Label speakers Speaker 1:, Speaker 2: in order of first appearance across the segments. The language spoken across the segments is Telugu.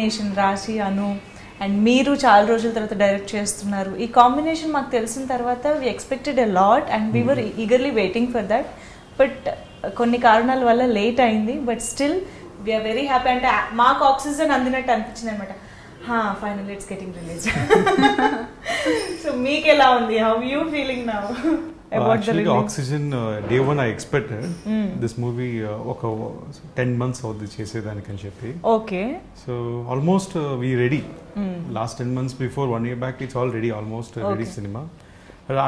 Speaker 1: నేషన్ రాశి అను అండ్ మీరు చాలా రోజుల తర్వాత డైరెక్ట్ చేస్తున్నారు. ఈ కాంబినేషన్ మాకు తెలిసిన తర్వాత we expected a lot and we were eagerly waiting for that but కొన్ని కారణాల వల్ల లేట్ అయింది. But still we are very happy అంటే మాకు ఆక్సిజన్ అందినట్టు అనిపించింది అనమాట final it's getting release so మీకు ఎలా ఉంది? హౌ యూ ఫీలింగ్ నౌ
Speaker 2: యాక్చువల్గా oxygen day one I expected this movie ఒక టెన్ మంత్స్ అవుతుంది చేసేదానికి అని చెప్పి okay so almost we ready last ten months before one year back it's already almost
Speaker 1: ready.
Speaker 2: Cinema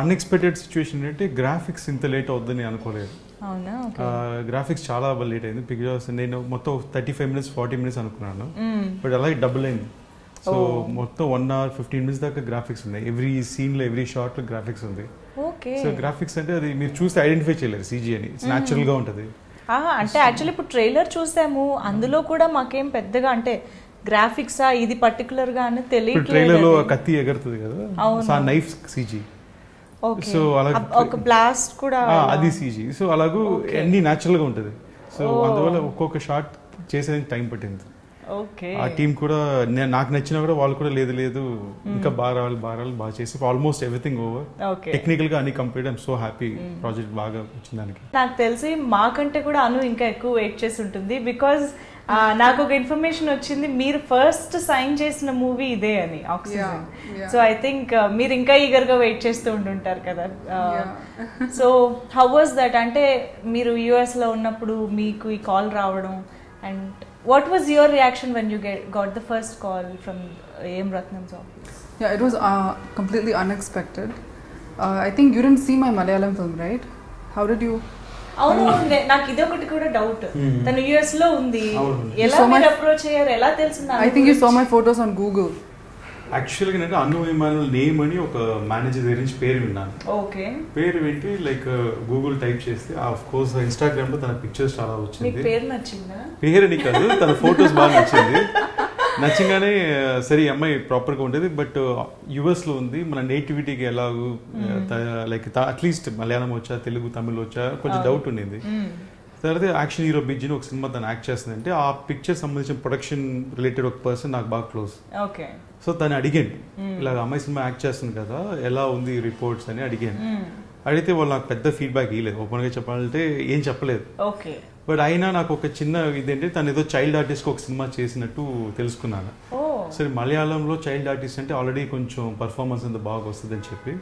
Speaker 2: unexpected situation ఏంటంటే గ్రాఫిక్స్ ఇంత లేట్ అవుద్దని అనుకోలేదు. గ్రాఫిక్స్ చాలా లేట్ అయింది బికాస్ నేను మొత్తం thirty five minutes forty minutes అనుకున్నాను బట్ అలాగే డబుల్ అయింది. So
Speaker 1: Oh.
Speaker 2: మొత్తం వన్ అవర్ ఫిఫ్టీన్ మినిట్స్ దాకా గ్రాఫిక్స్ ఉన్నాయి. ఎవ్రీ సీన్లో ఎవ్రీ షార్ట్లో గ్రాఫిక్స్ ఉంది. సో గ్రాఫిక్స్ అంటే అది మీరు చూస్తే ఐడెంటిఫై చేయలేరు సీజీ అని. ఇట్స్ న్యాచురల్గా ఉంటుంది.
Speaker 1: అంటే యాక్చువల్లీ ఇప్పుడు ట్రైలర్ చూసాము. అందులో కూడా మాకేం పెద్దగా అంటే గ్రాఫిక్సా ఇది పర్టికులర్గా అని
Speaker 2: ఇప్పుడు
Speaker 1: ట్రైలర్లో
Speaker 2: కత్తి ఎగురుతుంది కదా? Knife CG
Speaker 1: okay.
Speaker 2: సో అలా-
Speaker 1: ఒక బ్లాస్ట్ కూడా
Speaker 2: అది సీజీ సో అలాగూ. అన్ని న్యాచురల్గా ఉంటుంది. సో. అందువల్ల ఒక్కొక్క షాట్ చేసేదానికి టైం పట్టింది. ఆ టీం కూడా నే- నాకు నచ్చినా కూడా వాళ్ళు కూడా లేదు లేదు. ఇంకా బాగా రావాలి బాగా రావాలి బాగా చేసి ఆల్మోస్ట్ ఎవ్రీథింగ్ ఓవర్
Speaker 1: ఓకే.
Speaker 2: టెక్నికల్గా అన్ని complete I'm so happy project బాగా వచ్చిన దానికి.
Speaker 1: నాకు తెలిసి మాకంటే కూడా అను ఇంకా ఎక్కువ వెయిట్ చేసి ఉంటుంది బికాజ్ నాకు ఒక ఇన్ఫర్మేషన్ వచ్చింది మీరు ఫస్ట్ సైన్ చేసిన మూవీ ఇదే అని ఆక్సిజన్. సో ఐ థింక్ మీరు ఇంకా ఈగర్గా వెయిట్ చేస్తూ ఉంటుంటారు కదా. సో హౌ వాజ్ దట్ అంటే మీరు యుఎస్లో ఉన్నప్పుడు మీకు ఈ కాల్ రావడం and what was your reaction when you get got the first call from ఏం Ratnam's office
Speaker 3: Yeah, it was uh, completely unexpected. Uh, I think you didn't see my Malayalam film, right? How did you?
Speaker 1: అవును నాకు ఇది ఒకటి కూడా డౌట్
Speaker 2: Hmm.
Speaker 1: తను యుఎస్లో ఉంది. ఎలా
Speaker 3: You
Speaker 1: మీరు అప్రోచ్ అయ్యారు ఎలా తెలిసింది
Speaker 3: I think you saw my photos on Google.
Speaker 2: యాక్చువల్గా నేను అన్ను ఇమానుల్ నేమ్ అని ఒక మేనేజర్ దగ్గర నుంచి పేరు విన్నాను.
Speaker 1: ఓకే
Speaker 2: పేరు వింటే లైక్ గూగుల్ టైప్ చేస్తే ఆఫ్ కోర్స్ ఇన్స్టాగ్రామ్లో తన పిక్చర్స్ చాలా వచ్చింది.
Speaker 1: పేరు నచ్చిందా?
Speaker 2: అని కాదు తన ఫొటోస్ బాగా నచ్చింది. నచ్చగానే సరే ఈ అమ్మాయి ప్రాపర్గా ఉండేది బట్ యుఎస్లో ఉంది మన నేటివిటీకి ఎలాగూ లైక్ అట్లీస్ట్ మలయాళం వచ్చా తెలుగు తమిళ్ వచ్చా కొంచెం డౌట్ ఉండింది. తర్వాత యాక్షన్ హీరో బిజ్ ఒక సినిమా తను యాక్ట్ చేస్తుందంటే ఆ పిక్చర్ సంబంధించిన ప్రొడక్షన్ రిలేటెడ్ ఒక పర్సన్ నాకు బాగా క్లోజ్
Speaker 1: ఓకే.
Speaker 2: సో తను అడిగాను ఇలా అమ్మాయి సినిమా యాక్ట్ చేస్తుంది కదా ఎలా ఉంది రిపోర్ట్స్ అని అడిగాను. అడిగితే వాళ్ళు నాకు పెద్ద ఫీడ్బ్యాక్ ఇవ్వలేదు ఓపెన్గా చెప్పాలంటే ఏం చెప్పలేదు.
Speaker 1: ఓకే.
Speaker 2: బట్ అయినా నాకు ఒక చిన్న ఇదేంటి తను ఏదో చైల్డ్ ఆర్టిస్ట్ ఒక సినిమా చేసినట్టు తెలుసుకున్నాను. సరే మలయాళంలో చైల్డ్ ఆర్టిస్ట్ అంటే ఆల్రెడీ కొంచెం పర్ఫార్మెన్స్ అంత బాగా వస్తుంది అని చెప్పి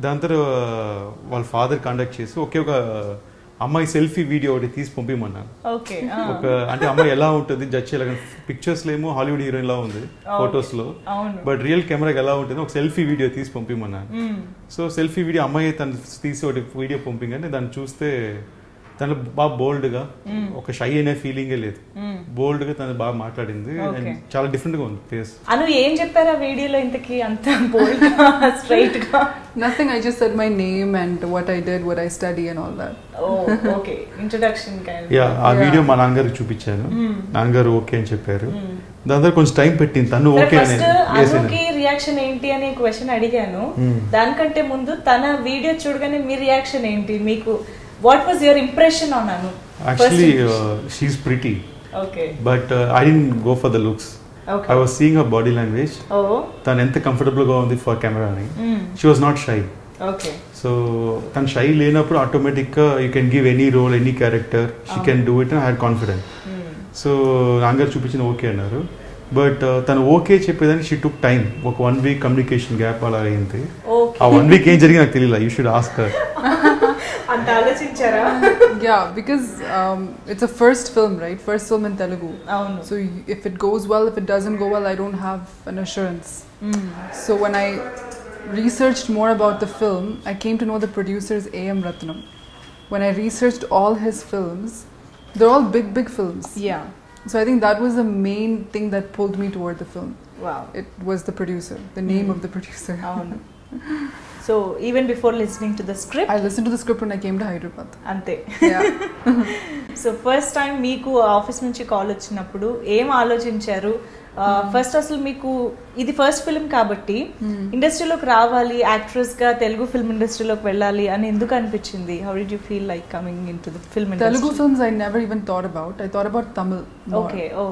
Speaker 2: దాని తర్వాత వాళ్ళ ఫాదర్ కాంటాక్ట్ చేసి ఒకే ఒక అమ్మాయి సెల్ఫీ వీడియో ఒకటి తీసి పంపిమన్నాను.
Speaker 1: ఓకే
Speaker 2: ఒక అంటే అమ్మాయి ఎలా ఉంటుంది జడ్జ్ చేయలేక పిక్చర్స్లో ఏమో హాలీవుడ్ హీరోయిన్ లా ఉంది
Speaker 1: ఫొటోస్లో.
Speaker 2: బట్ రియల్ కెమెరాకి ఎలా ఉంటుంది ఒక సెల్ఫీ వీడియో తీసి పంపిమన్నాను. సో సెల్ఫీ వీడియో అమ్మాయి తను తీసి ఒకటి వీడియో పంపింగని దాన్ని చూస్తే తను బాగా బోల్డ్గా ఒక షై అనే ఫీలింగే లేదు.
Speaker 1: మ్మ్.
Speaker 2: బోల్డ్గా తను బాగా మాట్లాడింది చాలా డిఫరెంట్గా ఉంది ఫేస్
Speaker 1: అను ఏం చెప్పారు ఆ వీడియోలో ఇంతకి అంత బోల్డ్గా స్ట్రైట్గా
Speaker 3: Nothing. I just said my name and what I did, what I study, and all that.
Speaker 1: Oh okay. Introduction kind
Speaker 2: yeah ఆ. వీడియో మా నాన్నగారికి చూపించాను. నాన్నగారు ఓకే అని చెప్పారు. దాని కొంచెం టైం పెట్టింది. తను ఓకే అని
Speaker 1: ఫస్ట్ అనుకి రియాక్షన్ ఏంటి అని క్వశ్చన్ అడిగాను. దానికంటే ముందు తన వీడియో చూడగానే మీ రియాక్షన్ ఏంటి? మీకు what was your impression
Speaker 2: on Anu actually
Speaker 1: she
Speaker 2: pretty okay but I didn't go for
Speaker 1: the
Speaker 2: looks I was seeing uh body
Speaker 1: language
Speaker 2: తను ఎంత కంఫర్టబుల్గా ఉంది ఫర్ కెమెరా అని. She was not
Speaker 1: shy
Speaker 2: so తను షై లేనప్పుడు ఆటోమేటిక్గా you can give any role any character she can do it and had confident so నాన్నగారు చూపించిన ఓకే అన్నారు. బట్ తను ఓకే చెప్పేదానికి షీ టుక్ టైం ఒక వన్ వీక్ కమ్యూనికేషన్ గ్యాప్ అలా అయింది. ఆ వన్ వీక్ ఏం జరిగింది నాకు తెలియదు యూ షుడ్ ఆస్క్
Speaker 1: అంత ఆలోచించారా
Speaker 3: yeah, because um, it's a first film, right? First film in Telugu.
Speaker 1: అవును
Speaker 3: So y- if it goes well, if it doesn't go well, I don't have an assurance. So when I researched more about the film, I came to know the producer's A.M. Ratnam. When I researched all his films, they're all big, big films.
Speaker 1: Yeah
Speaker 3: So I think that was the main thing that pulled me toward the film.
Speaker 1: Wow
Speaker 3: It was the producer, the name of the producer.
Speaker 1: అవును So even before listening to the script
Speaker 3: I listened to the script when I came to Hyderabad.
Speaker 1: అంతే. సో ఫస్ట్ టైం మీకు ఆఫీస్ నుంచి కాల్ వచ్చినప్పుడు ఏం ఆలోచించారు ఫస్ట్ అసలు మీకు ఇది ఫస్ట్ ఫిల్మ్ కాబట్టి ఇండస్ట్రీలోకి రావాలి యాక్ట్రెస్గా తెలుగు ఫిల్మ్ ఇండస్ట్రీలోకి వెళ్ళాలి అని ఎందుకు అనిపించింది how did you feel like coming in to the
Speaker 3: film films I never even thought about. I thought about Tamil. more.
Speaker 1: Okay oh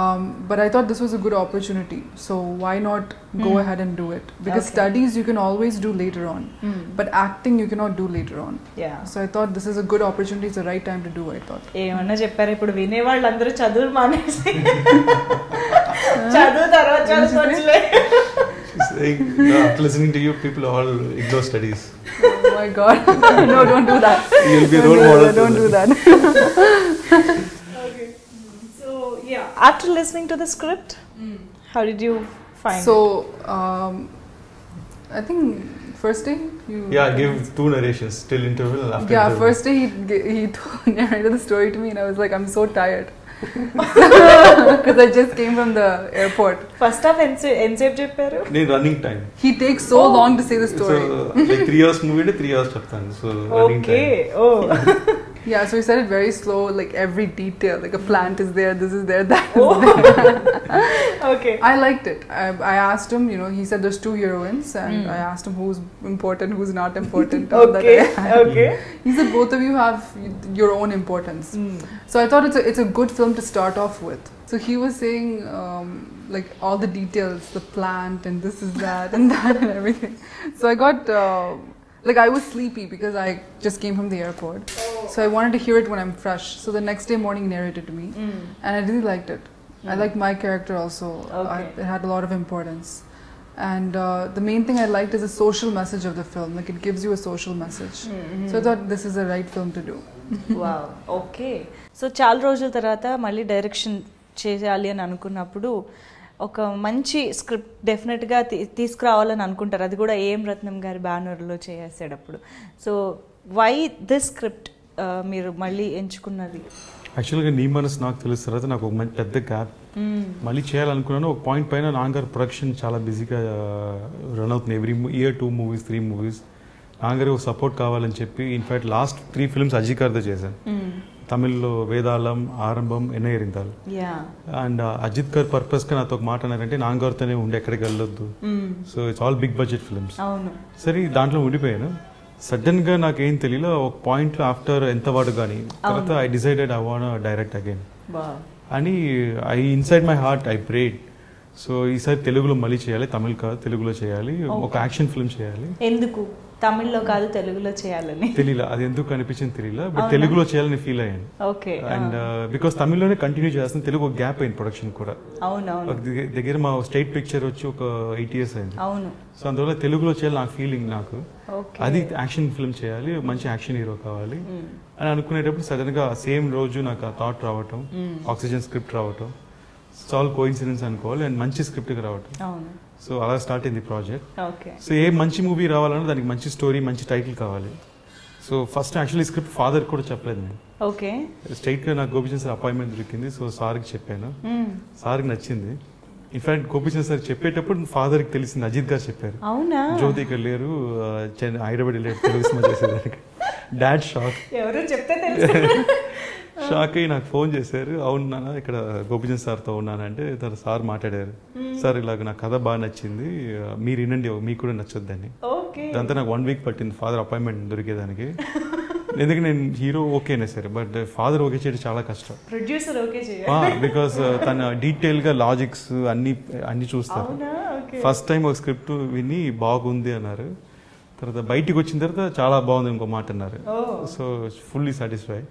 Speaker 3: Um, but I thought this was a good opportunity, so why not go
Speaker 1: Hmm.
Speaker 3: ahead and do it? Because
Speaker 1: Okay.
Speaker 3: studies you can always do later on,
Speaker 1: Mm.
Speaker 3: but acting you cannot do later on.
Speaker 1: Yeah.
Speaker 3: So I thought this is a good opportunity, it's the right time to do. I thought.
Speaker 1: ఏమన్నా చెప్పారు ఇప్పుడు వినేవాళ్ళు అందరూ చదువులు మానేసి చదువు తర్వాత చదువుకోవచ్చులే
Speaker 2: She's saying, "No, after listening to you, people all ignore studies.
Speaker 3: oh my God! no, don't do that.
Speaker 2: You'll be a
Speaker 3: Don't
Speaker 2: role
Speaker 3: do
Speaker 2: model
Speaker 3: that,
Speaker 2: for
Speaker 3: Don't do
Speaker 2: them.
Speaker 3: that.
Speaker 1: after listening to the script, mm. how did you find so, it?
Speaker 3: So, um, I think first day you.
Speaker 2: Yeah, give two narrations till interval after.
Speaker 3: Yeah,
Speaker 2: interval.
Speaker 3: first day he he narrated the story to me, and I was like, I'm so tired. Because I just came from the airport.
Speaker 1: First of NCF Peru?
Speaker 2: No, running time.
Speaker 3: He takes so
Speaker 1: oh.
Speaker 3: long to say the story.
Speaker 2: So, like three hours movie, three hours chapter. So, running
Speaker 1: okay.
Speaker 2: time.
Speaker 1: Okay, oh.
Speaker 3: Yeah, so we said it very slow, like every detail, like a plant is there, this is there, that
Speaker 1: oh.
Speaker 3: is there.
Speaker 1: okay.
Speaker 3: I liked it. I, I, asked him, you know, he said there's two heroines, and
Speaker 1: mm.
Speaker 3: I asked him who's important, who's not important. okay.
Speaker 1: okay.
Speaker 3: He said both of you have your own importance. Mm. So I thought it's a, it's a good film to start off with. So he was saying, um, like, all the details, the plant, and this is that, and that, and everything. So I got. Uh, like I was sleepy because I just came from the airport. So I wanted to hear it when I'm fresh. So the next day morning narrated to me and I really liked it. I
Speaker 1: Mm.
Speaker 3: liked my character also.
Speaker 1: Okay.
Speaker 3: I, it had a lot of importance. And uh, the main thing I liked is the social message of the film. Like it gives you a social message. So I thought this is the right film to do.
Speaker 1: Wow okay so చాలా రోజుల తర్వాత మళ్ళీ డైరెక్షన్ చేయాలి అని అనుకున్నప్పుడు ఒక మంచి స్క్రిప్ట్ డెఫినెట్గా తీసుకురావాలని అనుకుంటారు అది కూడా ఏం రత్నం గారి బ్యానర్లో చేసేటప్పుడు సో వై దిస్ స్క్రిప్ట్ మీరు మళ్ళీ ఎంచుకున్నది.
Speaker 2: యాక్చువల్గా నీ మనసు నాకు తెలుసు తర్వాత నాకు ఒక మంచి పెద్ద గ్యాప్ మళ్ళీ చేయాలనుకున్నాను. ఒక పాయింట్ పైన నాన్నగారు ప్రొడక్షన్ చాలా బిజీగా రన్ అవుతుంది. Every year two movies three movies ఒక సపోర్ట్ కావాలని చెప్పి in fact last three films అజీ గారితో చేశాను. తమిళ్ళో వేదాళం ఆరంభం ఎన్నయ్యరింతాలు
Speaker 1: యా
Speaker 2: అండ్ అజిత్ గారు పర్పస్గా నాతో ఒక మాట అన్నారంటే నాన్నగారితోనే ఉండి ఎక్కడికి వెళ్ళొద్దు. So it's all big budget
Speaker 1: films
Speaker 2: సరే దాంట్లో ఉండిపోయాను. సడన్గా నాకేం తెలియలో ఒక పాయింట్ ఆఫ్టర్ ఎంత వాడు కానీ తర్వాత I decided I want direct
Speaker 1: again
Speaker 2: అని I inside my heart I prayed so ఈసారి తెలుగులో మళ్ళీ చేయాలి తమిళ్ కాదు తెలుగులో చేయాలి ఒక యాక్షన్ ఫిల్మ్ చేయాలి.
Speaker 1: ఎందుకు? తమిళ్ళో కాదు తెలుగులో చేయాలని.
Speaker 2: తెలియలా అది ఎందుకు అనిపించింది తెలియలా బట్? తెలుగులో చేయాలని ఫీల్ అయ్యాను.
Speaker 1: ఓకే.
Speaker 2: అండ్ బికాస్ తమిళ్ళోనే కంటిన్యూ చేస్తాను తెలుగు ఒక గ్యాప్ అయింది ప్రొడక్షన్ కూడా.
Speaker 1: అవునవును.
Speaker 2: దగ్గర- మా స్టేట్ పిక్చర్ వచ్చి ఒక ఎయిట్ ఇయర్స్ అయింది.
Speaker 1: అవును.
Speaker 2: సో అందువల్ల తెలుగులో చేయాలి నాకు ఫీలింగ్ నాకు.
Speaker 1: ఓకే.
Speaker 2: అది యాక్షన్ ఫిల్మ్ చేయాలి మంచి యాక్షన్ హీరో కావాలి. అని అనుకునేటప్పుడు సడన్గా సేమ్ రోజు నాకు ఆ థాట్ రావటం ఆక్సిజన్ స్క్రిప్ట్ రావటం. ఆల్ కోఇన్సిడెన్స్ అనుకోవాలి అండ్ మంచి స్క్రిప్ట్ రావటం.
Speaker 1: అవును.
Speaker 2: సో అలా స్టార్ట్ అయింది ప్రాజెక్ట్. సో ఏ మంచి మూవీ రావాలన్నా దానికి మంచి స్టోరీ మంచి టైటిల్ కావాలి. So first actually script father కూడా చెప్పలేదు నేను.
Speaker 1: ఓకే.
Speaker 2: గా నాకు గోపిచంద్ సార్ అపాయింట్మెంట్ దొరికింది సో సార్కి చెప్పాను. సార్కి నచ్చింది. ఇన్ఫాక్ట్ గోపిచంద్ సార్ చెప్పేటప్పుడు ఫాదర్కి తెలిసింది అజిత్ గారు చెప్పారు.
Speaker 1: అవునా?
Speaker 2: జ్యోతి ఇక్కడ లేరు హైదరాబాద్ వెళ్ళారు తెలుగు సినిమా చేసేదానికి. డాడ్ షాక్
Speaker 1: ఎవరు చెప్తే
Speaker 2: షాక్ అయ్యి నాకు ఫోన్ చేశారు. అవును నాన్న ఇక్కడ గోపిచంద్ సార్తో ఉన్నానంటే తన సార్ మాట్లాడారు. సార్ ఇలాగ నా కథ బాగా నచ్చింది. మీరు వినండి మీకు కూడా నచ్చొద్దని. దాంతో నాకు వన్ వీక్ పట్టింది ఫాదర్ అపాయింట్మెంట్ దొరికేదానికి. ఎందుకంటే నేను హీరో ఓకేనే సరే బట్ ఫాదర్ ఓకే చేయడం చాలా కష్టం.
Speaker 1: ప్రొడ్యూసర్ ఓకే
Speaker 2: బికాస్ తన డీటెయిల్గా లాజిక్స్ అన్ని అన్ని చూస్తారు. ఫస్ట్ టైం ఒక స్క్రిప్ట్ విని బాగుంది అన్నారు. తర్వాత బయటికి వచ్చిన తర్వాత చాలా బాగుంది ఇంకో మాట అన్నారు. So fully satisfy.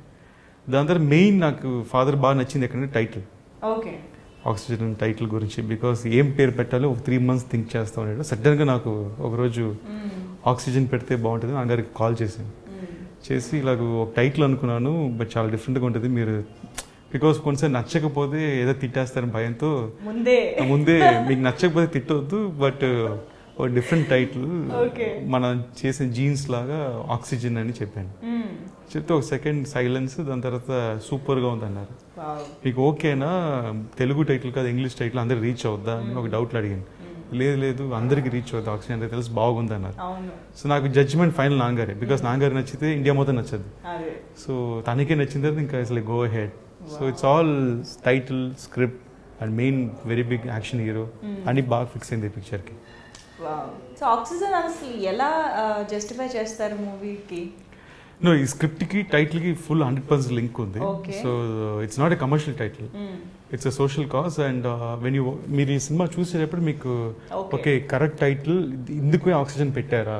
Speaker 2: దాని తర్వాత మెయిన్ నాకు ఫాదర్ బాగా నచ్చింది ఎక్కడంటే టైటిల్.
Speaker 1: ఓకే.
Speaker 2: ఆక్సిజన్ టైటిల్ గురించి బికాస్ ఏం పేరు పెట్టాలో ఒక త్రీ మంత్స్ థింక్ చేస్తా ఉన్నాడు. సడన్గా నాకు ఒకరోజు ఆక్సిజన్ పెడితే బాగుంటుంది నాన్నగారికి కాల్ చేశాను. చేసి ఇలాగ ఒక టైటిల్ అనుకున్నాను బట్ చాలా డిఫరెంట్గా ఉంటుంది. మీరు బికాస్ కొంచెం నచ్చకపోతే ఏదో తిట్టేస్తారని భయంతో
Speaker 1: ముందే.
Speaker 2: ముందే మీకు నచ్చకపోతే తిట్టవద్దు బట్ ఒక డిఫరెంట్ టైటిల్. మనం చేసిన జీన్స్ లాగా ఆక్సిజన్ అని చెప్పాను. చెప్తే ఒక సెకండ్ సైలెన్స్ దాని తర్వాత సూపర్గా ఉంది అన్నారు మీకు ఓకేనా? తెలుగు టైటిల్ కాదు ఇంగ్లీష్ టైటిల్ అందరికి రీచ్ అవుద్దా అని ఒక డౌట్లు అడిగాను. లేదు లేదు అందరికి రీచ్ అవుద్ది ఆక్సిజన్ అంటే తెలుసు బాగుంది అన్నారు సో నాకు జడ్జ్మెంట్ ఫైనల్ నాన్నగారే బికాస్ నాన్నగారు నచ్చితే ఇండియా మొత్తం నచ్చదు. సో తనకే నచ్చిన తర్వాత ఇంకా అసలు go ahead so it's all title script and main very big action hero అని బాగా ఫిక్స్ అయింది పిక్చర్కి
Speaker 1: సో ఆక్సిజన్ అసలు ఎలా జస్టిఫై చేస్తారు మూవీకి
Speaker 2: నో ఈ స్క్రిప్ట్కి టైటిల్కి ఫుల్ హండ్రెడ్ పర్సెంట్ లింక్ ఉంది. So it's not a commercial title it's a social cause and when you మీరు ఈ సినిమా చూసేటప్పుడు మీకు. ఓకే కరెక్ట్ టైటిల్ ఇందుకు ఆక్సిజన్ పెట్టారా?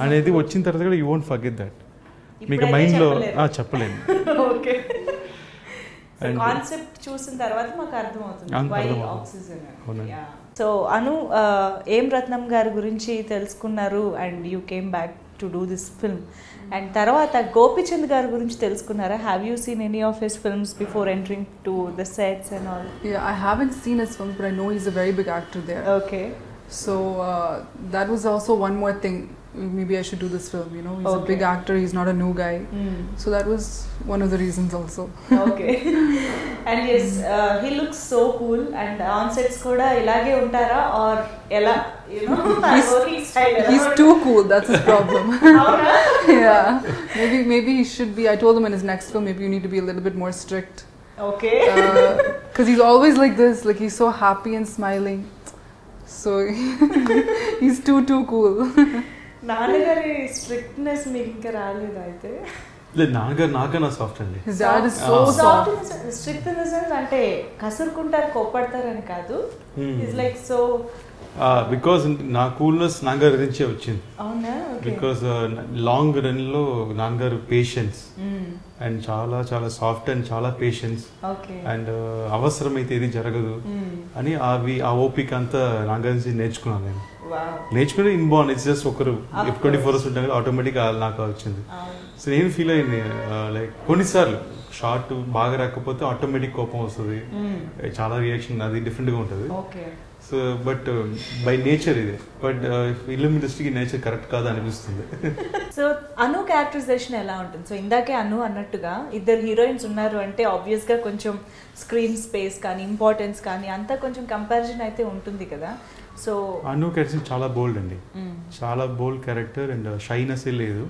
Speaker 2: అనేది వచ్చిన తర్వాత కూడా యూ వోంట్ ఫర్గెట్ దట్ మీకు
Speaker 1: ఇప్పుడైతే
Speaker 2: మైండ్లో
Speaker 1: చెప్పలేరు.
Speaker 2: ఆ, చెప్పలేను.
Speaker 1: ఓకే
Speaker 2: And-
Speaker 1: కాన్సెప్ట్ చూసిన తర్వాత మాకు అర్థమవుతుంది. ఆక్సిజన్. సో అను ఆ, ఏం రత్నం గారి గురించి తెలుసుకున్నారు? And you came back to do this film and తర్వాత గోపిచంద్ గారి గురించి తెలుసుకున్నారా have you seen any of his films before entering to the sets and all
Speaker 3: Yeah, I haven't seen his films, but I know he's a very big actor there.
Speaker 1: Okay
Speaker 3: So uh, that was also one more thing. maybe I should do this film. You know, he's okay. a big actor. He's not a new guy. Mm. So that was one of the reasons also.
Speaker 1: okay. and yes, hmm. uh, he looks so cool. And on sets koda ilage untara or ela, you know,
Speaker 3: he's. He's too cool. That's his problem. yeah. Maybe maybe he should be. I told him in his next film, maybe you need to be a little bit more strict.
Speaker 1: Okay.
Speaker 3: Because uh, he's always like this. Like he's so happy and smiling. So he's too too cool.
Speaker 1: నాన్నగారి స్ట్రిక్ట్నెస్ మీకు ఇంకా రాలేదు అయితే?
Speaker 2: లేదు నాన్నగారు నాకన్నా సాఫ్ట్ అండి.
Speaker 1: స్ట్రిక్ట్ ఇన్ ద సెన్స్ అంటే కసురుకుంటారు కోపడతారు అని కాదు.
Speaker 2: Hmm.
Speaker 1: Is like so
Speaker 2: because నా కూల్నెస్ నాన్నగారి నుంచే వచ్చింది.
Speaker 1: అవునా? ఓకే
Speaker 2: బికాస్ లాంగ్ రన్లో నాన్నగారు పేషెన్స్ అండ్ చాలా చాలా సాఫ్ట్ అండ్ చాలా పేషెన్స్
Speaker 1: ఓకే
Speaker 2: అండ్ అవసరమైతే ఏది జరగదు. అని అవి ఆ ఓపిక అంతా నాన్నగారి నుంచి నేర్చుకున్నాను నేను. నేర్చుకుని ఇన్ బాన్ ఇట్స్ జస్ట్ ఒకరు ట్వంటీ ఫోర్. అవర్స్ ఉంటాం కదా ఆటోమేటిక్ నాకు వచ్చింది. సో నేను ఫీల్ అయింది లైక్ కొన్నిసార్లు షార్ట్ బాగా రాకపోతే ఆటోమేటిక్ కోపం వస్తుంది. చాలా రియాక్షన్ అది డిఫరెంట్గా ఉంటుంది.
Speaker 1: Okay
Speaker 2: so but by nature ఇది. బట్ ఫిల్మ్ ఇండస్ట్రీకి నేచర్ కరెక్ట్ కాదు అనిపిస్తుంది.
Speaker 1: సో అను క్యారెక్టరైజేషన్ ఎలా ఉంటుంది? సో ఇందాకే అను అన్నట్టుగా ఇద్దరు హీరోయిన్స్ ఉన్నారు అంటే ఆబ్వియస్గా కొంచెం స్క్రీన్ స్పేస్ కానీ ఇంపార్టెన్స్ కానీ అంతా కొంచెం కంపారిజన్ అయితే ఉంటుంది కదా. సో
Speaker 2: అను క్యారెక్టర్ చాలా బోల్డ్ అండి. చాలా బోల్డ్ క్యారెక్టర్ అండ్ షైనెస్ లేదు.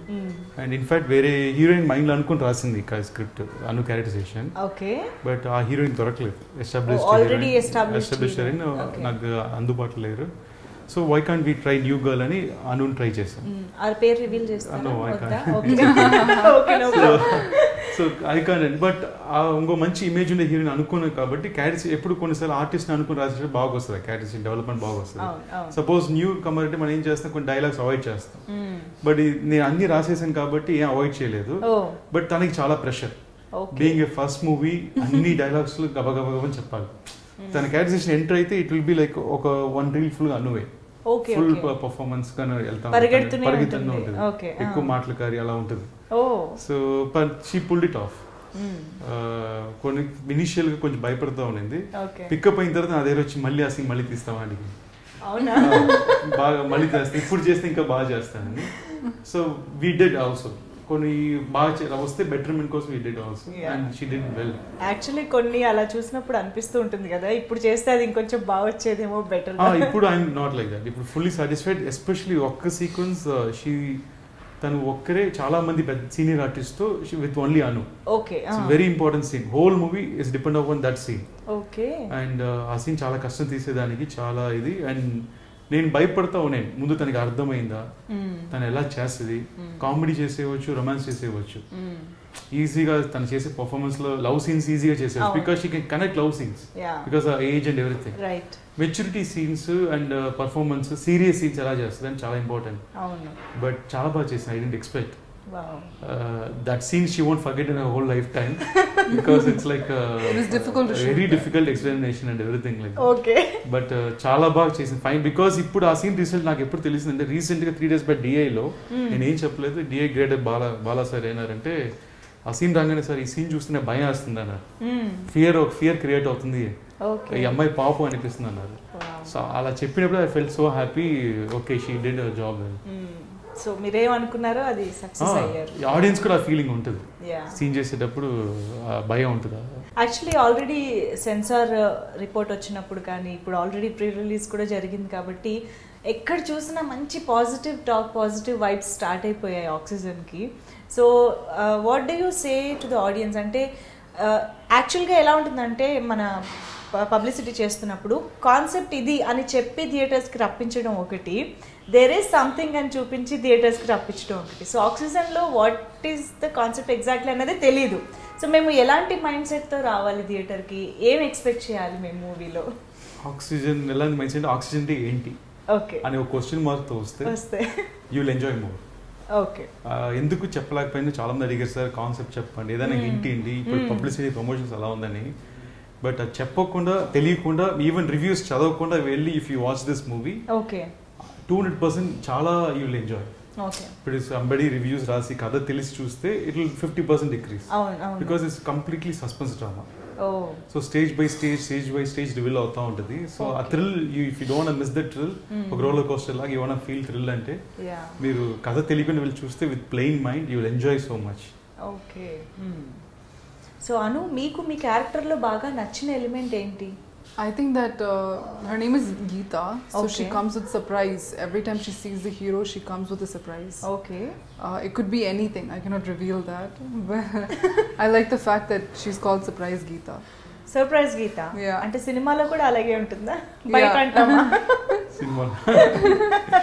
Speaker 2: అండ్ ఇన్ఫాక్ట్ వేరే హీరోయిన్ మైండ్లో అనుకుని రాసింది script Anu characterization
Speaker 1: okay.
Speaker 2: But ఆ హీరోయిన్ దొరకలేదు.
Speaker 1: Establish established establish.
Speaker 2: నాకు అందుబాటులో లేరు. So why can't we try new girl అని అను ట్రై చేశాను.
Speaker 1: ఆ పేరు రివీల్ చేస్తారా?
Speaker 2: సో ఐ కాంట్ బట్ ఇంకో మంచి ఇమేజ్ ఉండే హీరోయిన్ అనుకున్నాను కాబట్టి క్యారెక్టర్ ఎప్పుడు కొన్నిసార్లు ఆర్టిస్ట్ అనుకుని రాసేటప్పుడు బాగా వస్తుంది క్యారెక్టర్ డెవలప్మెంట్ బాగా వస్తుంది. సపోజ్ న్యూ కమర్ అంటే మనం ఏం చేస్తాం కొన్ని డైలాగ్స్ అవాయిడ్ చేస్తాం. బట్ నేను అన్ని రాసేసాను కాబట్టి ఏం అవాయిడ్ చేయలేదు. బట్ తనకి చాలా
Speaker 1: pressure
Speaker 2: being a first movie అన్ని డైలాగ్స్ గబగబగబని చెప్పాలి. తన క్యారెక్టరేషన్ ఎంటర్ అయితే ఇట్ విల్ బి లైక్ ఒక వన్ రీల్ ఫుల్ అనువే ఫుల్ పర్ఫార్మెన్స్గా వెళ్తాం
Speaker 1: పరిగెడుతూనే ఉంటుంది.
Speaker 2: ఎక్కువ. మాటలు కారి అలా ఉంటుంది. So but she pulled it off కొన్ని ఇనిషియల్గా కొంచెం భయపడుతూ ఉండింది. పికప్ అయిన తర్వాత నా దగ్గర వచ్చి మళ్ళీ ఆ scene మళ్ళీ తీస్తామా
Speaker 1: అవునా?
Speaker 2: బాగా మళ్ళీ చేస్తాను ఇప్పుడు చేస్తే ఇంకా బాగా చేస్తానని. సో వీ డెడ్ ఆల్సో కొన్ని బాగా వస్తే బెటర్మెంట్ కోసం we did
Speaker 1: also.
Speaker 2: And she did well
Speaker 1: actually కొన్ని అలా చూసినప్పుడు అనిపిస్తూ ఉంటుంది కదా. ఇప్పుడు చేస్తే అది ఇంకొంచెం బాగా వచ్చేదేమో బెటర్
Speaker 2: ఇప్పుడు ఐఎమ్ నాట్ లైక్ దట్ ఇప్పుడు ఫుల్లీ సాటిస్ఫైడ్ ఎస్పెషలీ ఒక్క సీక్వెన్స్ షీ తను ఒక్కరే చాలా మంది పెద్ద senior ఆర్టిస్ట్తో with only Anu.
Speaker 1: Okay
Speaker 2: very important scene whole movie is depend on that scene
Speaker 1: okay.
Speaker 2: And ఆ సీన్ చాలా కష్టం తీసేదానికి చాలా ఇది. అండ్ నేను భయపడతా ఉన్నాను ముందు తనకి అర్థమైందా? తను ఎలా చేస్తుంది? కామెడీ చేసేవచ్చు రొమాన్స్ చేసేవచ్చు ఈజీగా తను చేసే పర్ఫార్మెన్స్లో లవ్ సీన్స్ ఈజీగా
Speaker 1: అవును.
Speaker 2: Because she can connect love
Speaker 1: scenes
Speaker 2: because ఆ age and everything
Speaker 1: right
Speaker 2: maturity scenes and performance serious scenes ఎలా చేస్తుంది అని చాలా ఇంపార్టెంట్ బట్ చాలా బాగా చేసింది
Speaker 1: I
Speaker 2: didn't expect that scene she won't forget in whole lifetime because it's
Speaker 3: like very. Difficult
Speaker 2: explanation and everything like
Speaker 1: okay
Speaker 2: but చాలా బాగా చేసింది. ఫైన్ బికాస్ ఇప్పుడు ఆ సీన్ రిజల్ట్ నాకు ఎప్పుడు తెలిసిందంటే రీసెంట్గా త్రీ డేస్ బై డిఐలో నేను ఏం చెప్పలేదు. DI grade Bala Bala sir ఏనారంటే ఆ సీన్ రాగానే సార్ ఈ సీన్ చూస్తేనే భయం వేస్తుంది అన్నారు. ఫియర్ ఒక ఫియర్ క్రియేట్ అవుతుంది. ఈ అమ్మాయి పాపం అనిపిస్తుంది అన్నారు. సో అలా చెప్పినప్పుడు I fell so happy okay she did job
Speaker 1: so మీరేమనుకున్నారో అది సక్సెస్ అయ్యారు.
Speaker 2: ఆడియన్స్ కూడా ఫీలింగ్ ఉంటుంది. సీన్ చేసేటప్పుడు భయం ఉంటుంది?
Speaker 1: యాక్చువల్లీ ఆల్రెడీ సెన్సార్ రిపోర్ట్ వచ్చినప్పుడు కానీ ఇప్పుడు ఆల్రెడీ ప్రీ రిలీజ్ కూడా జరిగింది కాబట్టి ఎక్కడ చూసినా మంచి positive talk positive vibes start అయిపోయాయి ఆక్సిజన్కి so what do you say to the audience అంటే uh, యాక్చువల్గా ఎలా ఉంటుందంటే మన పబ్లిసిటీ చేస్తున్నప్పుడు కాన్సెప్ట్ ఇది అని చెప్పి థియేటర్స్కి రప్పించడం ఒకటి. దేర్ ఈస్ సంథింగ్ అని చూపించి థియేటర్స్కి రప్పించడం ఒకటి. So ఆక్సిజన్లో what is the concept exactly అనేది తెలియదు సో మేము ఎలాంటి మైండ్ సెట్తో రావాలి థియేటర్కి ఏం ఎక్స్పెక్ట్ చేయాలి మేము మూవీలో
Speaker 2: ఆక్సిజన్ ఎలాంటి మైండ్ సెట్ ఆక్సిజన్ ఏంటి?
Speaker 1: ఓకే.
Speaker 2: అని ఒక క్వశ్చన్ మార్క్తో వస్తే
Speaker 1: వస్తే.
Speaker 2: You will enjoy more
Speaker 1: okay.
Speaker 2: ఎందుకు చెప్పలేకపోయినా చాలా మంది అడిగారు సార్ కాన్సెప్ట్ చెప్పండి ఏదైనా
Speaker 1: Hmm.
Speaker 2: హింట్ ఏంటి ఇప్పుడు
Speaker 1: Hmm.
Speaker 2: పబ్లిసిటీ ప్రమోషన్స్ అలా ఉందని. బట్ అది చెప్పకుండా తెలియకుండా ఈవెన్ రివ్యూస్ చదవకుండా వెళ్ళి if you watch this movie
Speaker 1: okay.
Speaker 2: Two hundred percent చాలా యూ విల్ ఎంజాయ్ ఇప్పుడు అంబడి రివ్యూస్ రాసి కథ తెలిసి చూస్తే it will
Speaker 1: fifty percent
Speaker 2: decrease because it's completely suspense
Speaker 1: drama
Speaker 2: so stage by stage stage by stage reveal అవుతా ఉంటుంది. సో ఆ. Thrill you if you don't miss the
Speaker 1: thrill.
Speaker 2: ఒక రోలర్ కోస్టర్ లాగా యూ వాంట్ ఫీల్ థ్రిల్ అంటే మీరు కథ తెలియకుండా వెళ్ళి చూస్తే with plain mind you will enjoy so much
Speaker 1: okay so Anu మీకు మీ క్యారెక్టర్లో బాగా నచ్చిన ఎలిమెంట్ ఏంటి?
Speaker 3: I think that uh, her name is Geeta, so she
Speaker 1: Okay.
Speaker 3: comes with surprise. Every time she sees the hero, she comes with a surprise.
Speaker 1: Okay
Speaker 3: Uh, it could be anything. I cannot reveal that, but I like the fact that she's called Surprise Geeta.
Speaker 1: Surprise Geeta
Speaker 3: Yeah.
Speaker 1: అంటే సినిమాలో కూడా అలాగే ఉంటుందా బయట
Speaker 3: Yeah.
Speaker 1: అంటామా
Speaker 2: cinema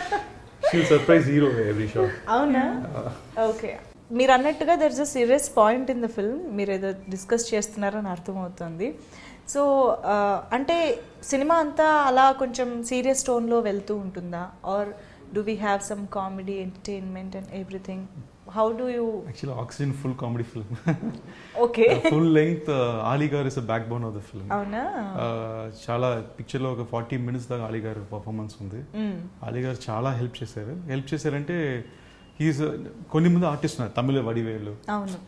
Speaker 2: she'll surprise hero every shot
Speaker 1: అవునా ఓకే మీరు అన్నట్టుగా there is a serious point in the film మీరు ఏదో డిస్కస్ చేస్తున్నారని అర్థమవుతుంది. సో అంటే సినిమా అంతా అలా కొంచెం సీరియస్ టోన్లో వెళ్తూ ఉంటుందా? Or do we have some comedy entertainment and everything how do you
Speaker 2: actually oxygen full comedy film
Speaker 1: okay
Speaker 2: full length Ali గారు is backbone of the film
Speaker 1: అవునా?
Speaker 2: చాలా పిక్చర్లో ఒక ఫార్టీ మినిట్స్ దాకా ఆలీ గారు పర్ఫార్మెన్స్ ఉంది. ఆలీ గారు చాలా హెల్ప్ చేశారు. హెల్ప్ చేశారంటే హీస్ కొన్ని మంది ఆర్టిస్ట్ ఉన్నారు తమిళ వడివేలు.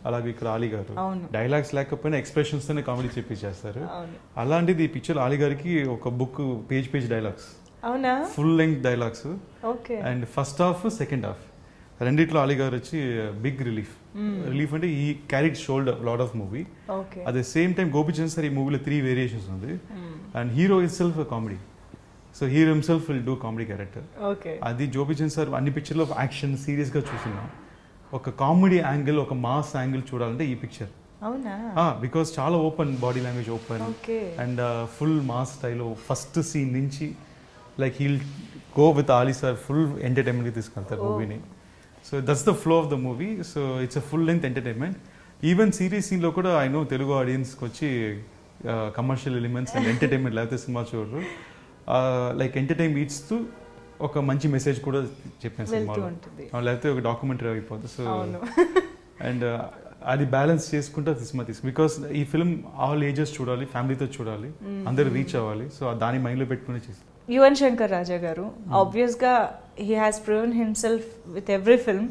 Speaker 2: అలాగే ఇక్కడ ఆలీ గారు. డైలాగ్స్ లేకపోయినా ఎక్స్ప్రెషన్స్ తోనే కామెడీ చేస్తారు
Speaker 1: అవును.
Speaker 2: అలాంటిది ఈ పిక్చర్ ఆలీ గారికి ఒక బుక్ పేజ్ పేజ్ డైలాగ్స్
Speaker 1: అవునా?
Speaker 2: Full length dialogues
Speaker 1: okay
Speaker 2: and first half second half రెండిట్లో అలీ గారు వచ్చి బిగ్ రిలీఫ్. రిలీఫ్ అంటే ఈ carried shoulder load of
Speaker 1: movie
Speaker 2: at the same time Gopichand sir ఈ మూవీలో త్రీ వేరియేషన్స్ ఉంది. And hero is self comedy so hero himself will do comedy character
Speaker 1: okay
Speaker 2: అది జోబిచంద్ సార్ అన్ని పిక్చర్లో యాక్షన్ సీరియస్గా చూస్తున్నాం. ఒక కామెడీ యాంగిల్ ఒక మాస్ యాంగిల్ చూడాలంటే ఈ పిక్చర్
Speaker 1: అవునా?
Speaker 2: బికాస్ చాలా open body language
Speaker 1: open
Speaker 2: and full mass స్టైల్లో ఫస్ట్ సీన్ నుంచి like he'll go with Ali sir full ఎంటర్టైన్మెంట్కి తీసుకెళ్తారు. మూవీని so that's the flow of the movie so it's a full length entertainment even series సీన్లో కూడా ఐ నో తెలుగు ఆడియన్స్కి వచ్చి కమర్షియల్ ఎలిమెంట్స్ అండ్ ఎంటర్టైన్మెంట్ లేకపోతే సినిమా చూడరు. లైక్ ఎంటర్టైన్ ఇస్తూ ఒక మంచి మెసేజ్ కూడా చెప్పాను సినిమాలో. లేకపోతే ఒక డాక్యుమెంటరీ అయిపోతుంది సో అండ్ అది బ్యాలెన్స్ చేసుకుంటూ సినిమా తీసుకు బికాస్ ఈ ఫిల్మ్ ఆల్ ఏజెస్ చూడాలి ఫ్యామిలీతో చూడాలి అందరు రీచ్ అవ్వాలి. సో దాని మైండ్లో పెట్టుకుని చేసి
Speaker 1: యువన్ శంకర్ రాజా గారు ఆబ్వియస్గా he has proven himself with every film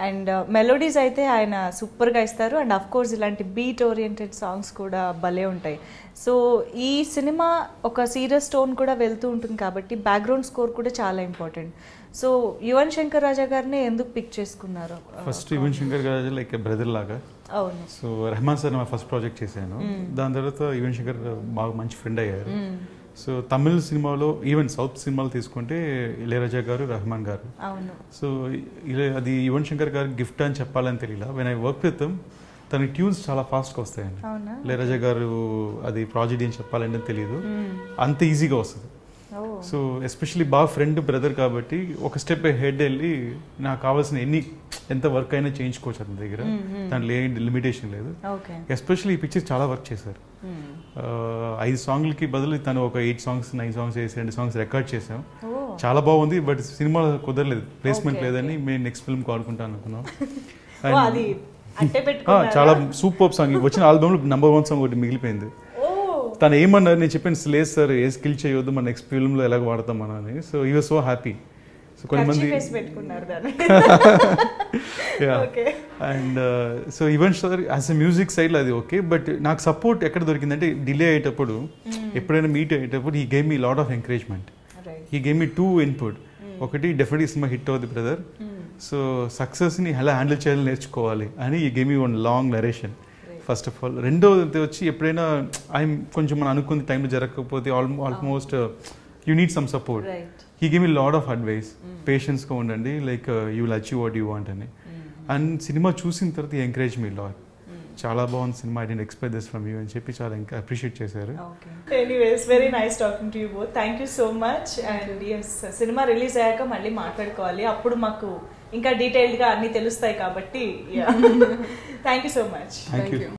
Speaker 1: and melodies అయితే ఆయన సూపర్గా ఇస్తారు. అండ్ అఫ్ కోర్స్ ఇలాంటి బీట్ ఓరియంటెడ్ సాంగ్స్ కూడా భలే ఉంటాయి. సో ఈ సినిమా ఒక సీరియస్ టోన్ కూడా వెళ్తూ ఉంటుంది కాబట్టి బ్యాక్గ్రౌండ్ స్కోర్ కూడా చాలా ఇంపార్టెంట్ సో యువన్ శంకర్ రాజా గారిని ఎందుకు పిక్ చేసుకున్నారు?
Speaker 2: ఫస్ట్ యువన్ శంకర్ గారు లైక్ బ్రదర్ లాగా.
Speaker 1: అవును.
Speaker 2: సో రెహమాన్ సార్ నా ఫస్ట్ ప్రాజెక్ట్ చేశాను.
Speaker 1: Mm.
Speaker 2: దాని తర్వాత యువన్ శంకర్ బాగా మంచి ఫ్రెండ్ అయ్యారు.
Speaker 1: మ్మ్.
Speaker 2: సో తమిళ సినిమాలో ఈవెన్ సౌత్ సినిమాలు తీసుకుంటే ఇళయరాజా గారు రెహమాన్ గారు. సో ఇలా అది యువన్ శంకర్ గారి గిఫ్ట్ అని చెప్పాలని తెలియలా. వెన్ ఐ వర్క్ విత్ తన ట్యూన్స్ చాలా ఫాస్ట్గా వస్తాయండి. ఇళయరాజా గారు అది ప్రాజెక్ట్ ఏం చెప్పాలంటే తెలియదు. అంత ఈజీగా వస్తుంది. సో ఎస్పెషల్లీ బాగా ఫ్రెండ్ బ్రదర్ కాబట్టి ఒక స్టెప్ హెడ్ వెళ్ళి నాకు కావాల్సిన ఎన్ని ఎంత వర్క్ అయినా చేయించుకోవచ్చు అతని దగ్గర. దాంట్లో ఏ లిమిటేషన్ లేదు. ఎస్పెషల్లీ ఈ పిక్చర్ చాలా వర్క్ చేశారు.
Speaker 1: మ్మ్.
Speaker 2: ఆ, ఐదు సాంగ్లకి బదులు తను ఒక ఎయిట్ సాంగ్స్ నైన్ సాంగ్స్ వేసి రెండు సాంగ్స్ రికార్డ్ చేసాం చాలా బాగుంది బట్ సినిమా కుదరలేదు. ప్లేస్మెంట్ లేదని. మేము నెక్స్ట్ ఫిల్మ్ ఆడుకుంటాం అనుకున్నాం.
Speaker 1: పెట్టుకున్నారా?
Speaker 2: చాలా సూపర్ సాంగ్ వచ్చిన ఆల్బమ్ నెంబర్ వన్ సాంగ్ ఒకటి మిగిలిపోయింది. తను ఏమన్నారు నేను చెప్పాను లేదు సార్ ఏ స్కిల్ చేయొద్దు మన నెక్స్ట్ ఫిల్మ్లో ఎలాగ వాడతాం మనం అని. సో ఈ సో హ్యాపీ సో కొన్ని మంది
Speaker 1: Kerchief వేసి పెట్టుకున్నారు దాన్ని. Okay
Speaker 2: and so even sir as a music side అది ఓకే బట్ నాకు సపోర్ట్ ఎక్కడ దొరికిందంటే డిలే అయ్యేటప్పుడు ఎప్పుడైనా మీట్ అయ్యేటప్పుడు he gave me lot of
Speaker 1: encouragement
Speaker 2: he gave me two input ఒకటి డెఫినెట్లీ సినిమా హిట్ అవుతుంది బ్రదర్ సో సక్సెస్ని ఎలా హ్యాండిల్ చేయాలి నేర్చుకోవాలి అని he gave one long narration first of all రెండోది వచ్చి ఎప్పుడైనా ఐఎమ్ కొంచెం మనం అనుకున్న టైంలో జరగకపోతే ఆల్మో almost you need some support
Speaker 1: right
Speaker 2: he give me lot of advice పేషెన్స్గా ఉండండి. Like you will achieve what you want అని. అండ్ సినిమా చూసిన తర్వాత ఎంకరేజ్ మీ లాడ్ చాలా బాగుంది cinema I didn't expect this from you అని చెప్పి చాలా ఇంకా అప్రిషియేట్ చేశారు.
Speaker 1: Anyways very nice talking to you both thank you so much and cinema release అయ్యాక మళ్ళీ మాట్లాడుకోవాలి. అప్పుడు మాకు ఇంకా డీటెయిల్డ్గా అన్ని తెలుస్తాయి కాబట్టి thank you so
Speaker 2: much thank
Speaker 3: you.